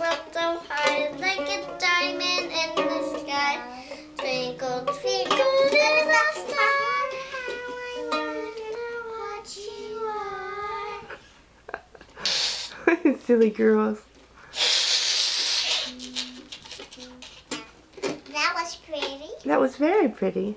up so high like a diamond in the sky. Twinkle, twinkle, little star, how I wonder what you are. Silly girls. That was pretty. That was very pretty.